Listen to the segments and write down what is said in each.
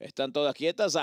Están todas quietas,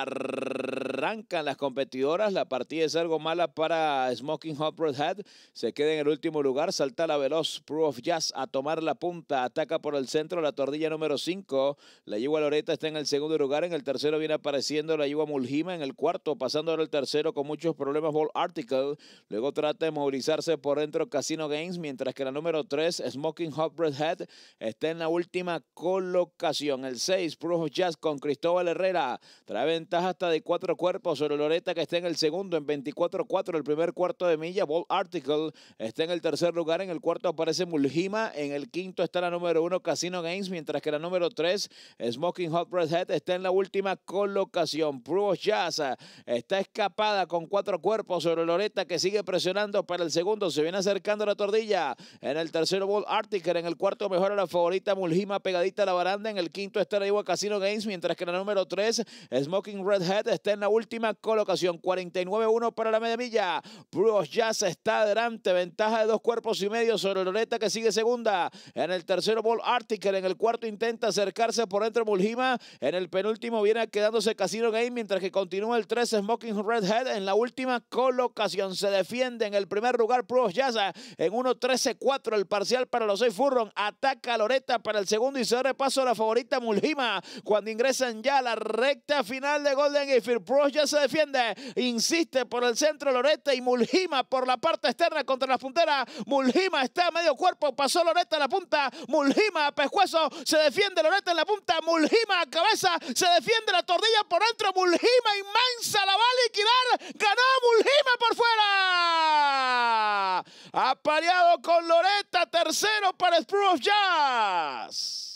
Arrancan las competidoras. La partida es algo mala para Smoking Hot Red Hat. Se queda en el último lugar. Salta la veloz Proof of Jazz a tomar la punta. Ataca por el centro la tordilla número 5. La yegua Loreta está en el segundo lugar. En el tercero viene apareciendo la yegua Muljima. En el cuarto, pasando ahora el tercero con muchos problemas. Ball Article. Luego trata de movilizarse por dentro Casino Games. Mientras que la número 3, Smoking Hot Red Hat, está en la última colocación. El 6, Proof of Jazz con Cristóbal Herrera. Trae ventaja hasta de 4-4 cuerpo sobre Loreta, que está en el segundo en 24-4, el primer cuarto de milla. Ball Article está en el tercer lugar. En el cuarto aparece Muljima. En el quinto está la número uno, Casino Games, mientras que la número tres, Smoking Hot Red Head, está en la última colocación. Pro Jazz está escapada con cuatro cuerpos sobre Loreta, que sigue presionando para el segundo. Se viene acercando la tordilla. En el tercero, Ball Article. En el cuarto, mejora la favorita Muljima, pegadita a la baranda. En el quinto está la Casino Games, mientras que la número tres, Smoking Red Head, está en la última colocación. 49-1 para la media milla. Bruce Jazz está adelante. Ventaja de dos cuerpos y medio sobre Loreta que sigue segunda. En el tercero, Ball Article. En el cuarto intenta acercarse por dentro Mulhima. En el penúltimo viene quedándose Casino Game. Mientras que continúa el 3 Smoking Redhead. En la última colocación se defiende en el primer lugar Bruce Jazz. En 1-13-4 el parcial para los 6 Furron. Ataca Loreta para el segundo y se abre paso a la favorita Mulhima. Cuando ingresan ya a la recta final de Golden Gate. Pro ya se defiende, insiste por el centro Loreta y Mulhima por la parte externa contra la puntera. Mulhima está a medio cuerpo, pasó Loreta a la punta. Mulhima a pescuezo, se defiende Loreta en la punta. Mulhima a cabeza, se defiende la tordilla por dentro. Mulhima inmensa, la va a liquidar. Ganó Mulhima por fuera. Apareado con Loreta, tercero para Spruce Jazz.